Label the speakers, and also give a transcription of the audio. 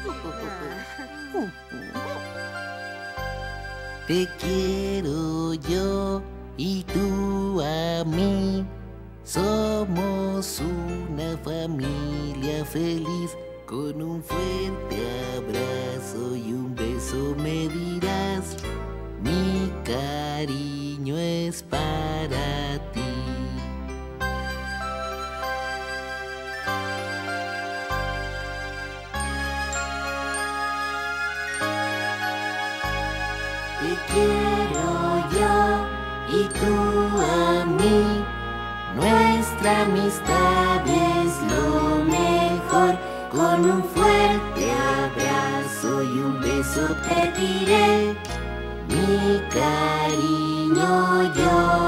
Speaker 1: Te quiero yo y tú a mí. Somos una familia feliz. Con un fuerte abrazo y un beso me dirás, mi cariño es para ti. Te quiero yo y tú a mí. Nuestra amistad es lo mejor. Con un fuerte abrazo y un beso te diré. Mi cariño yo